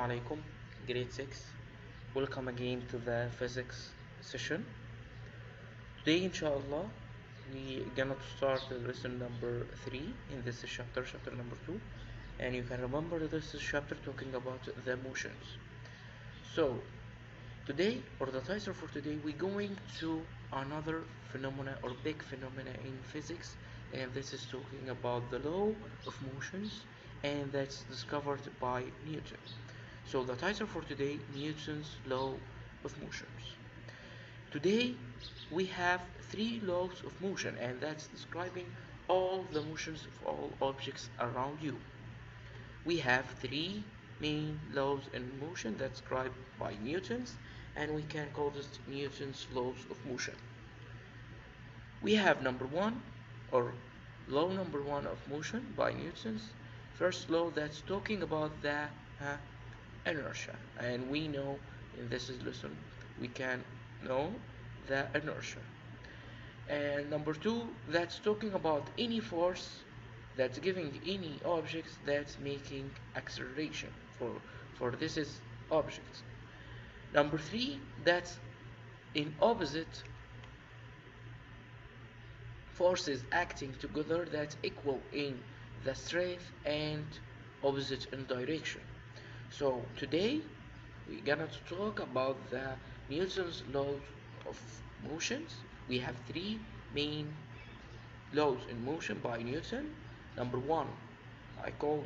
alaikum, grade 6. Welcome again to the physics session. Today, inshallah, we gonna start the lesson number 3 in this chapter, chapter number 2. And you can remember this is chapter talking about the motions. So, today, or the title for today, we're going to another phenomena or big phenomena in physics. And this is talking about the law of motions and that's discovered by Newton. So the title for today, Newton's law of motions. Today we have three laws of motion and that's describing all the motions of all objects around you. We have three main laws in motion that's described by Newton's and we can call this Newton's laws of motion. We have number one or law number one of motion by Newton's first law that's talking about the uh, inertia. And we know in this lesson we can know the inertia. And number two that's talking about any force that's giving any objects that's making acceleration for for this is object number three that's in opposite forces acting together that's equal in the strength and opposite in direction so today we're gonna talk about the Newton's laws of motions. We have three main laws in motion by Newton number one I call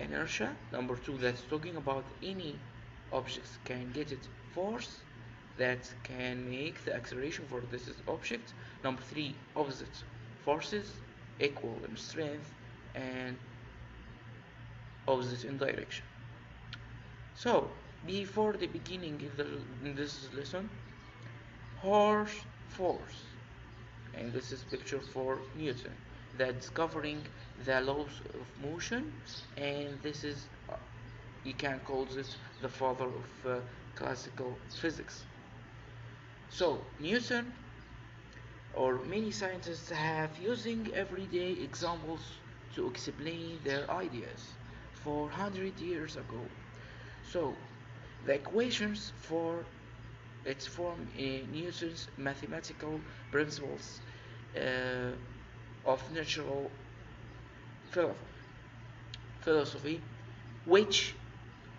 inertia. Number two that's talking about any objects can get it force that can make the acceleration for this object. Number three opposite forces equal in strength and opposite in direction. So, before the beginning of the, this lesson, horse force, and this is picture for Newton, that discovering the laws of motion, and this is, uh, you can call this the father of uh, classical physics. So, Newton or many scientists have using everyday examples to explain their ideas for 100 years ago. So the equations for its form in Newton's mathematical principles uh, of natural philosophy which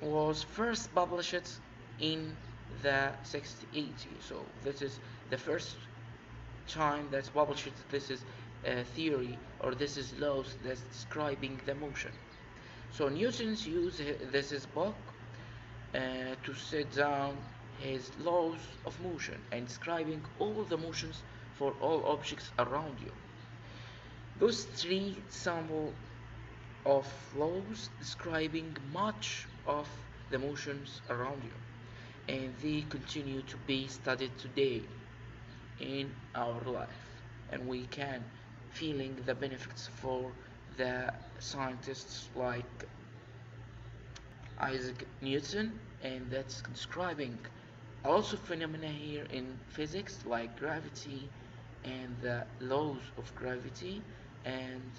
was first published in the 1680 so this is the first time that's published this is a theory or this is laws that's describing the motion so Newton's used this is book uh, to set down his laws of motion and describing all the motions for all objects around you. Those three sample of laws describing much of the motions around you and they continue to be studied today in our life and we can feeling the benefits for the scientists like Isaac Newton and that's describing also phenomena here in physics like gravity and the laws of gravity and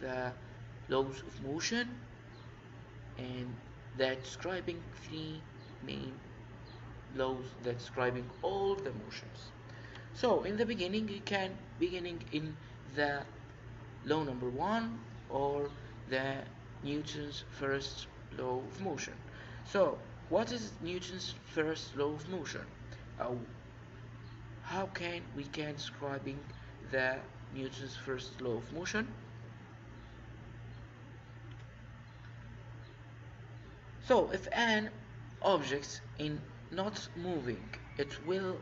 the laws of motion and that describing three main laws that describing all the motions. So in the beginning you can beginning in the law number one or the Newton's first law of motion. So what is Newton's first law of motion? Uh, how can we can describing the Newton's first law of motion? So if an object in not moving it will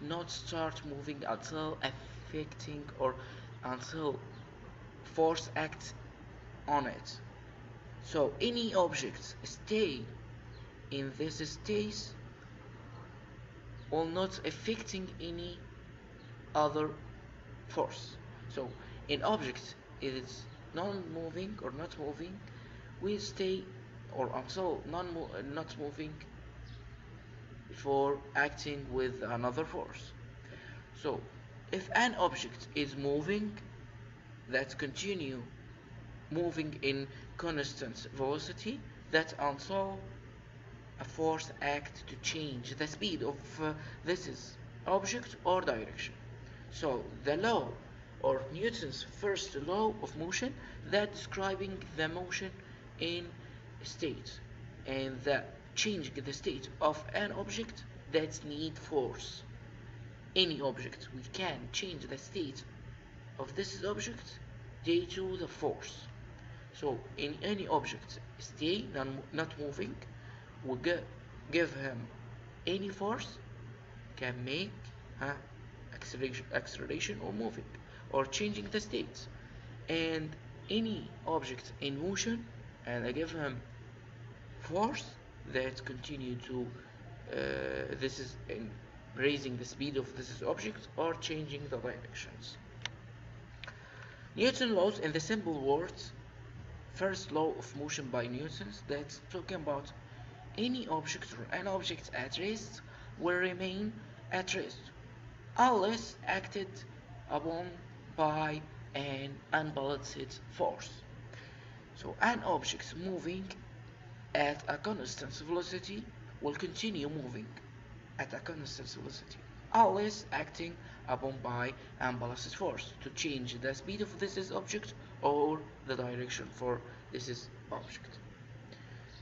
not start moving until affecting or until force acts on it. So any object stay in this state will not affecting any other force. So in object is non-moving or not moving we stay or um, until non not moving for acting with another force. So if an object is moving that continue moving in constant velocity that until a force act to change the speed of uh, this is object or direction. So the law or Newton's first law of motion that describing the motion in state and the changing the state of an object that need force. Any object we can change the state of this object due to the force. So in any object stay not moving? We give him any force can make acceleration, acceleration or moving or changing the states and any object in motion and I give him force that continue to uh, this is in raising the speed of this object or changing the directions Newton laws in the simple words first law of motion by Newton's that's talking about any object or an object at rest will remain at rest unless acted upon by an unbalanced force. So an object moving at a constant velocity will continue moving at a constant velocity unless acting upon by unbalanced force to change the speed of this is object or the direction for this object.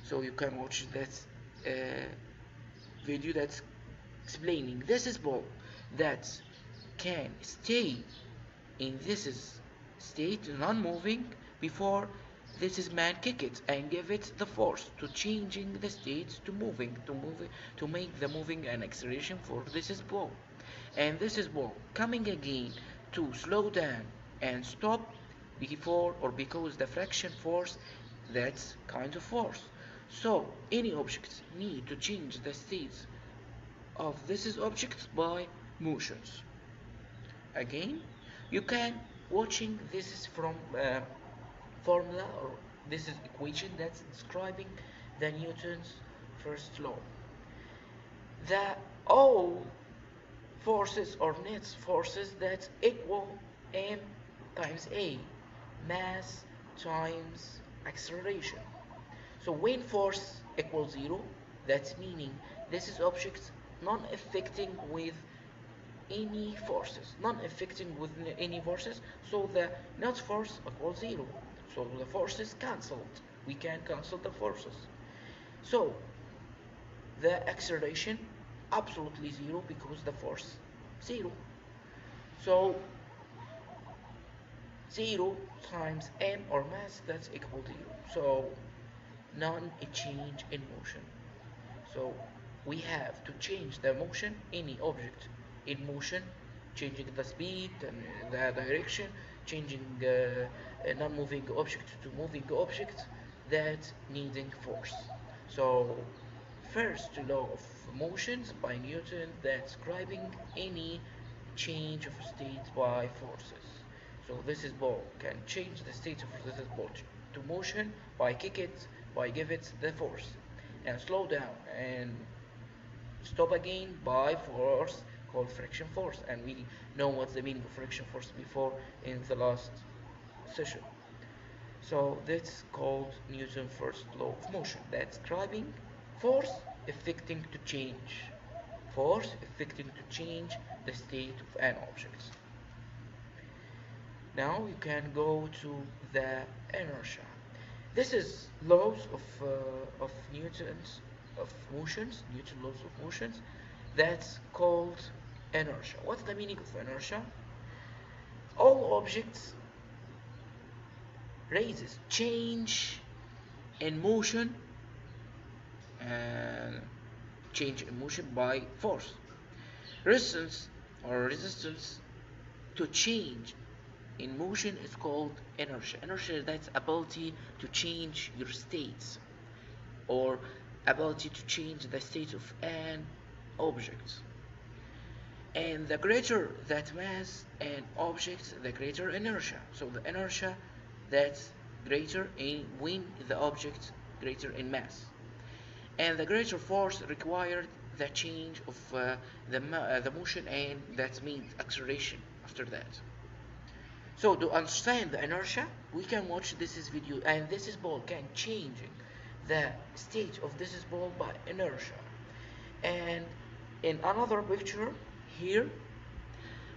So you can watch that uh, video that's explaining this is ball that can stay in this is state non-moving before this is man kick it and give it the force to changing the state to moving to move to make the moving an acceleration for this is ball. And this is ball coming again to slow down and stop before or because the friction force that's kind of force. So any objects need to change the states of this is objects by motions. Again you can watching this is from uh, formula or this is equation that's describing the Newton's first law. The all forces or net forces that equal m times a mass times acceleration. So when force equals zero that's meaning this is object non-affecting with any forces non-affecting with any forces so the net force equals zero so the force is cancelled. We can cancel the forces. So the acceleration absolutely zero because the force zero. So 0 times m or mass that's equal to 0 so none a change in motion. So we have to change the motion any object in motion changing the speed and the direction changing uh, a non-moving object to moving object that needing force. So first law of motions by Newton describing any change of state by forces. So this is ball. Can change the state of this ball to motion by kick it by give it the force. And slow down and stop again by force called friction force. And we know what's the meaning of friction force before in the last so that's called Newton's first law of motion that's describing force affecting to change force affecting to change the state of an object now you can go to the inertia this is laws of, uh, of Newton's of motions, Newton laws of motions, that's called inertia. What's the meaning of inertia? All objects raises change in motion and change in motion by force. Resistance or resistance to change in motion is called inertia. Inertia that's ability to change your states or ability to change the state of an object. And the greater that mass and object, the greater inertia. So the inertia that's greater in when the object greater in mass. And the greater force required the change of uh, the, uh, the motion and that means acceleration after that. So to understand the inertia, we can watch this is video and this is ball can changing the state of this is ball by inertia and in another picture here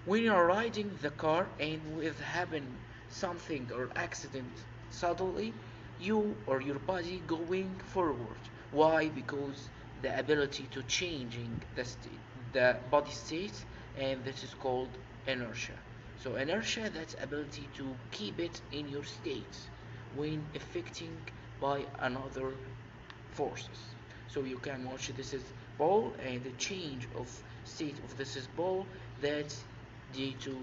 when you are riding the car and with happen something or accident suddenly you or your body going forward. Why? Because the ability to changing the state the body state and this is called inertia. So inertia that's ability to keep it in your state when affecting by another forces. So you can watch this is ball and the change of state of this is ball that's due to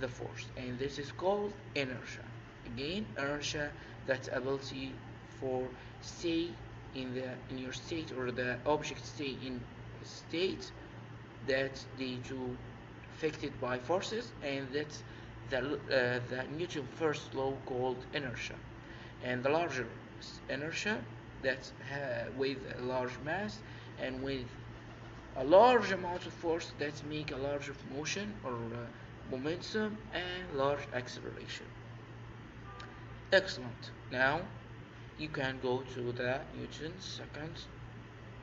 the force. And this is called inertia. Again inertia that ability for stay in the in your state or the object stay in state that due to affected by forces and that's the, uh, the Newton first law called inertia. And the larger inertia that with a large mass and with a large amount of force that make a large motion or uh, momentum and large acceleration. Excellent. Now you can go to the Newton's second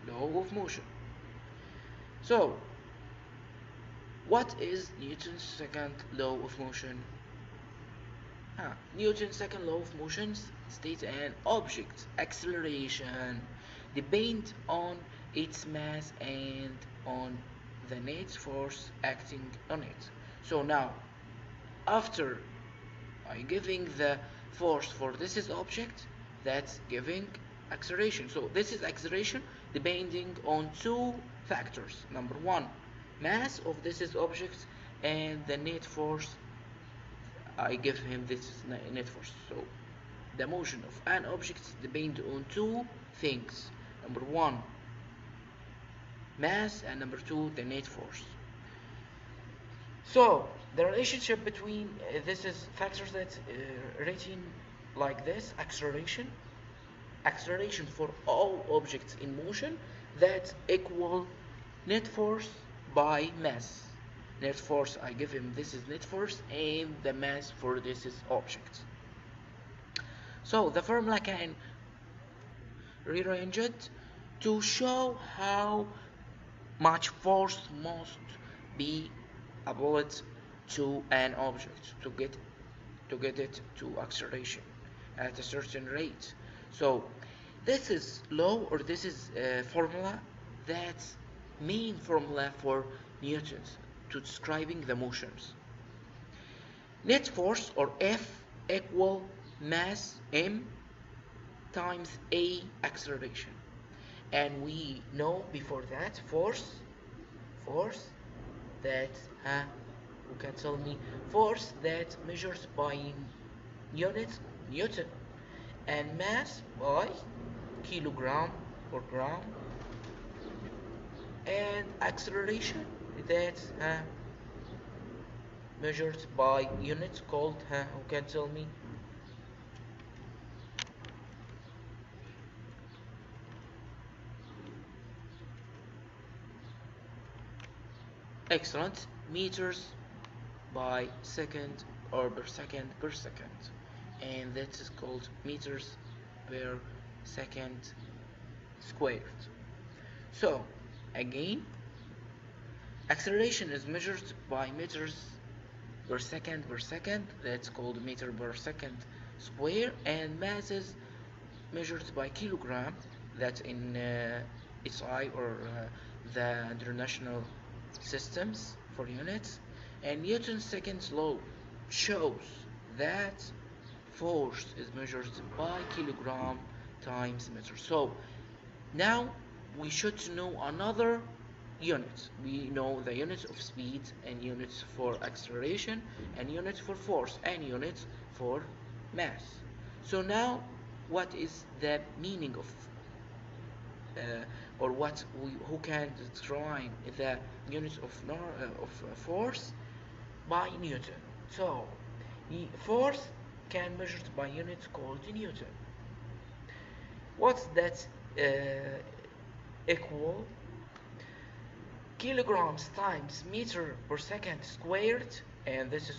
law of motion. So what is Newton's second law of motion? Ah, Newton's second law of motion states an object acceleration depend on its mass and on the net force acting on it so now after I giving the force for this is object that's giving acceleration. So this is acceleration depending on two factors. Number one mass of this is object and the net force. I give him this net force. So the motion of an object depends on two things. Number one mass and number two the net force so the relationship between uh, this is factors that uh, like this acceleration acceleration for all objects in motion that equal net force by mass. Net force I give him this is net force and the mass for this is object. So the formula can rearrange it to show how much force must be applied to an object to get to get it to acceleration at a certain rate. So this is law or this is a formula that's main formula for Newton's to describing the motions. Net force or F equal mass m times a acceleration. And we know before that force force that uh, who can tell me? Force that measures by units newton. And mass by kilogram or gram. And acceleration that measured by units called uh, who can tell me? Excellent meters by second or per second per second. And that is called meters per second squared. So again acceleration is measured by meters per second per second. That's called meter per second square and mass is measured by kilogram. That in uh, SI or uh, the international systems for units and Newton's second law shows that force is measured by kilogram times meter. So now we should know another unit. We know the units of speed and units for acceleration and units for force and units for mass. So now what is the meaning of uh, or what we, who can describe the units of, uh, of uh, force by Newton. So, force can measured by units called Newton. What's that uh, equal? Kilograms times meter per second squared, and this is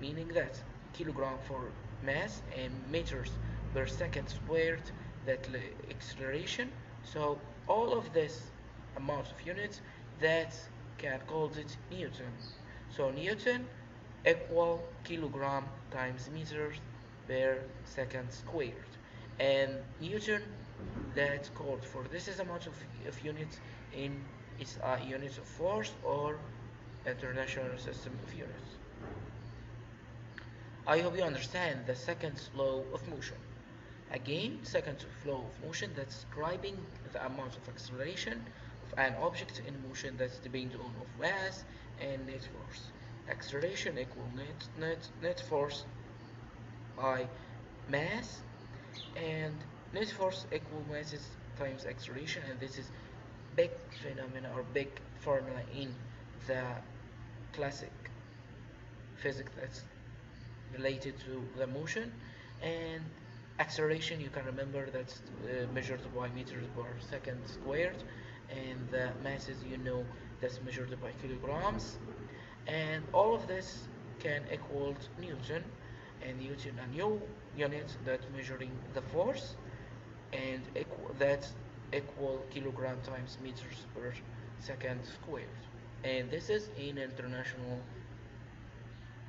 meaning that kilogram for mass and meters per second squared that acceleration so all of this amount of units that can call it newton. So newton equal kilogram times meters per second squared. And newton that's called for this is amount of, of units in its uh, units of force or international system of units. I hope you understand the second law of motion again second law of motion that's describing the amount of acceleration of an object in motion that's dependent on of mass and net force. Acceleration equal net, net, net force by mass and net force equal masses times acceleration and this is big phenomena or big formula in the classic physics that's related to the motion and acceleration you can remember that's uh, measured by meters per second squared and the masses you know that's measured by kilograms. And all of this can equal newton and newton a new unit that measuring the force and equal that equal kilogram times meters per second squared. And this is in international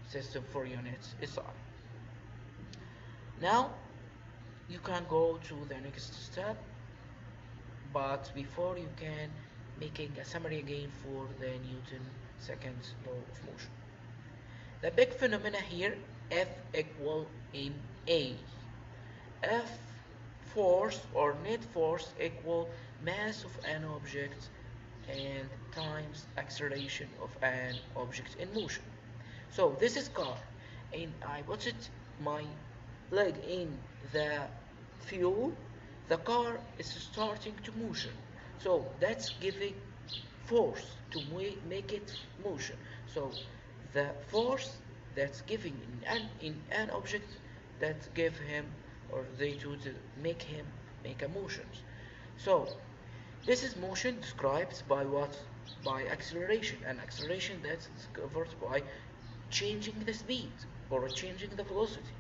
system for units SI now you can go to the next step but before you can making a summary again for the Newton second law of motion. The big phenomena here F equal ma F force or net force equal mass of an object and times acceleration of an object in motion. So this is car and I put it my leg in the fuel the car is starting to motion. So that's giving force to make it motion. So the force that's giving in an, in an object that give him or they do to make him make a motion. so this is motion described by what? By acceleration. And acceleration that's covered by changing the speed or changing the velocity.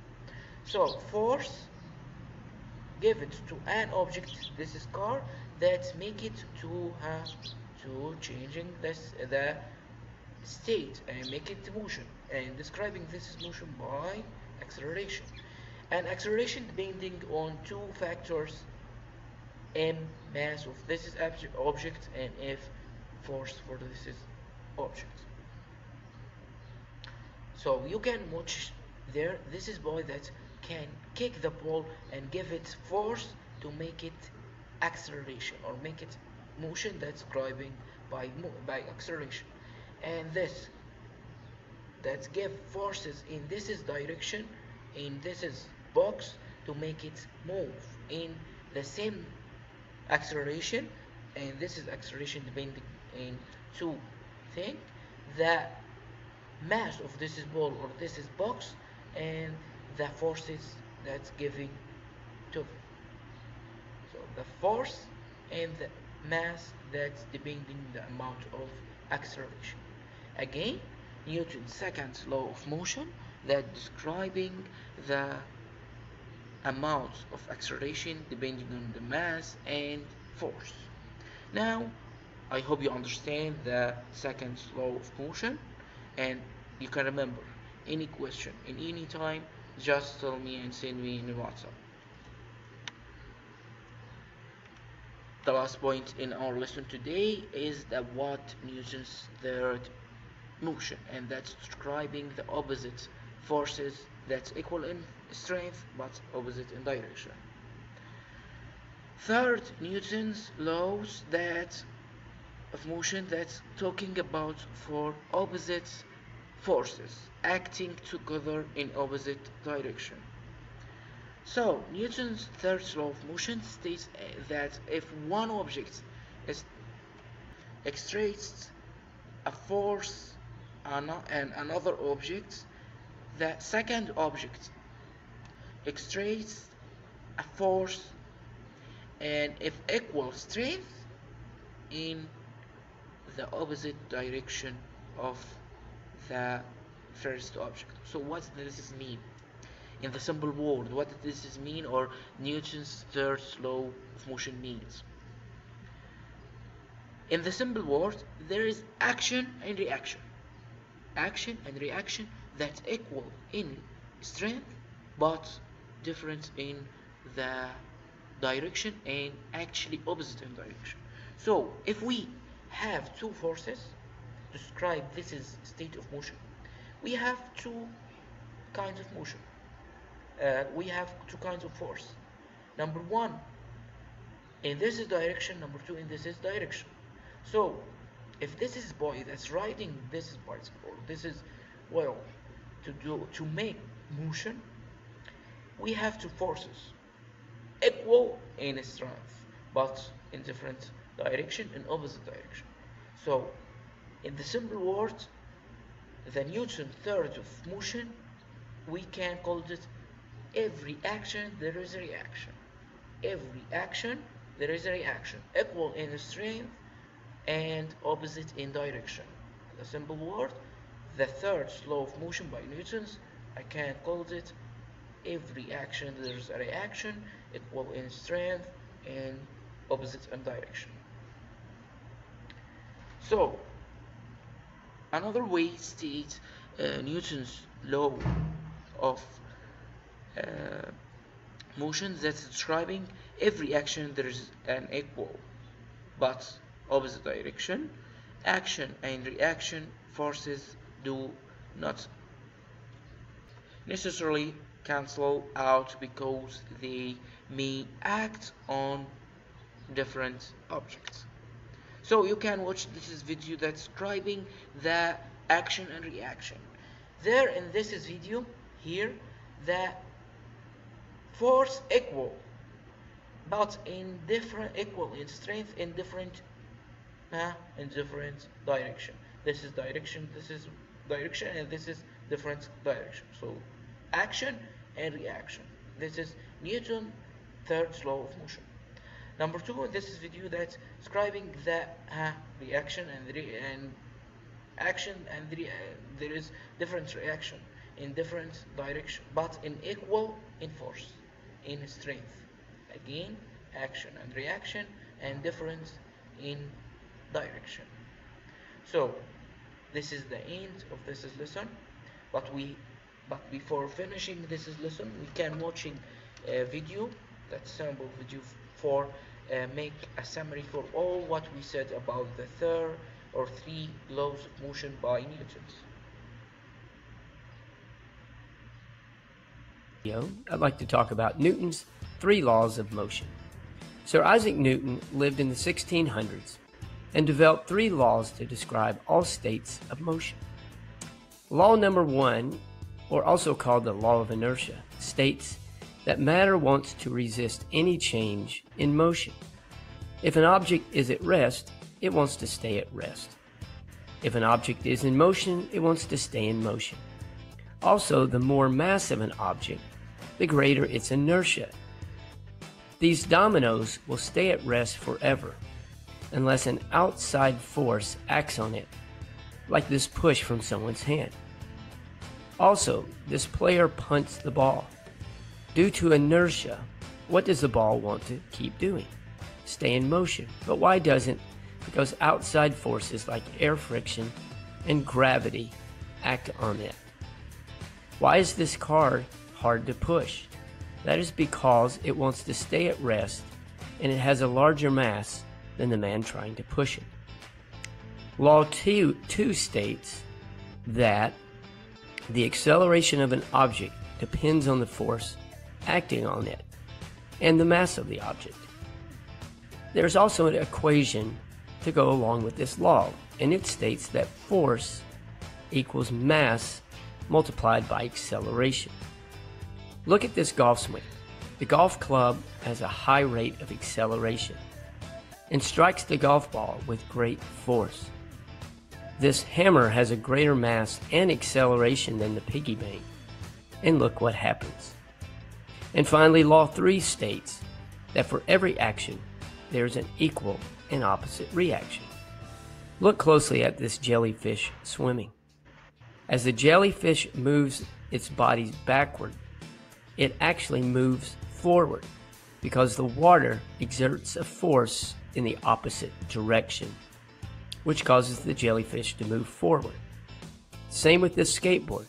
So force give it to an object. This is car that make it to uh, to changing this the state and make it motion. And describing this motion by acceleration. And acceleration depending on two factors m mass of this is object and f force for this is object. So you can watch there. This is boy that can kick the ball and give it force to make it acceleration or make it motion that's driving by by acceleration. And this that give forces in this is direction in this is box to make it move in the same acceleration. And this is acceleration depending in two thing that mass of this is ball or this is box and the forces that's giving to. So the force and the mass that's depending the amount of acceleration. Again Newton's second law of motion that describing the amount of acceleration depending on the mass and force. Now I hope you understand the second law of motion and you can remember any question in any time just tell me and send me in WhatsApp. The last point in our lesson today is the what Newton's third motion and that's describing the opposite forces that's equal in strength but opposite in direction. Third Newton's laws that of motion that's talking about for opposite forces acting together in opposite direction. So Newton's third law of motion states uh, that if one object is exerts a force and another object, the second object exerts a force and if equal strength in the opposite direction of the first object. So what does this mean? In the simple word what does this mean or Newton's third law of motion means? In the simple word there is action and reaction. Action and reaction that equal in strength but different in the direction and actually opposite in direction. So if we have two forces describe this is state of motion. We have two kinds of motion. Uh, we have two kinds of force. Number one in this is direction number two in this is direction. So if this is boy that's riding this is bicycle. This is well to do to make motion we have two forces. Equal in strength but in different direction in opposite direction. So in the simple words the Newton third of motion we can call it every action there is a reaction. Every action there is a reaction. Equal in strength and opposite in direction. The simple word the third law of motion by Newton's I can call it every action there's a reaction equal in strength and opposite in direction. So another way states uh, Newton's law of uh, motion that's describing every action there is an equal but opposite direction. Action and reaction forces do not necessarily cancel out because they may act on different objects so you can watch this is video that's describing the action and reaction. There in this is video here the force equal. But in different equal in strength in different uh, in different direction. This is direction this is direction and this is different direction. So action and reaction. This is Newton third law of motion number two this is video that's describing the uh, reaction and re and action and the, uh, there is different reaction in different direction but in equal in force in strength. Again action and reaction and difference in direction. So this is the end of this lesson but we but before finishing this is lesson we can watching a video that sample video for uh, make a summary for all what we said about the third or three laws of motion by Newton's. I'd like to talk about Newton's three laws of motion. Sir Isaac Newton lived in the 1600s and developed three laws to describe all states of motion. Law number one, or also called the law of inertia, states that matter wants to resist any change in motion. If an object is at rest, it wants to stay at rest. If an object is in motion, it wants to stay in motion. Also, the more massive an object, the greater its inertia. These dominoes will stay at rest forever unless an outside force acts on it, like this push from someone's hand. Also, this player punts the ball. Due to inertia, what does the ball want to keep doing? Stay in motion. But why doesn't? Because outside forces like air friction and gravity act on it. Why is this car hard to push? That is because it wants to stay at rest and it has a larger mass than the man trying to push it. Law 2, two states that the acceleration of an object depends on the force acting on it and the mass of the object. There's also an equation to go along with this law, and it states that force equals mass multiplied by acceleration. Look at this golf swing. The golf club has a high rate of acceleration and strikes the golf ball with great force. This hammer has a greater mass and acceleration than the piggy bank. And look what happens. And finally, Law 3 states that for every action, there is an equal and opposite reaction. Look closely at this jellyfish swimming. As the jellyfish moves its body backward, it actually moves forward because the water exerts a force in the opposite direction, which causes the jellyfish to move forward. Same with this skateboard.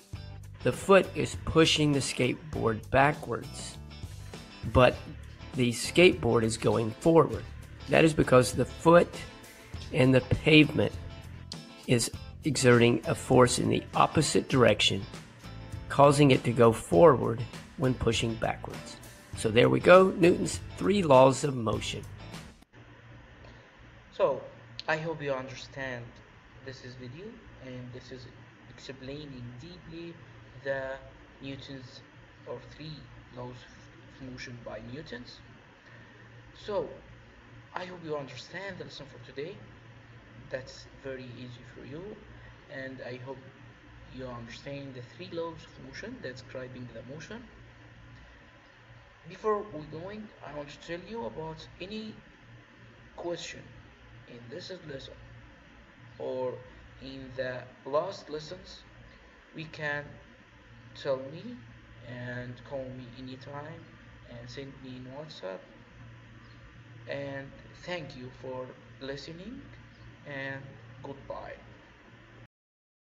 The foot is pushing the skateboard backwards, but the skateboard is going forward. That is because the foot and the pavement is exerting a force in the opposite direction, causing it to go forward when pushing backwards. So there we go, Newton's three laws of motion. So, I hope you understand this is video and this is explaining deeply the Newton's or three laws of motion by Newton's. So, I hope you understand the lesson for today. That's very easy for you and I hope you understand the three laws of motion describing the motion before we going I want to tell you about any question in this lesson or in the last lessons we can tell me and call me anytime and send me in whatsapp. And thank you for listening and goodbye